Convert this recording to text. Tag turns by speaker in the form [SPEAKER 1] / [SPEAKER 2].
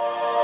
[SPEAKER 1] you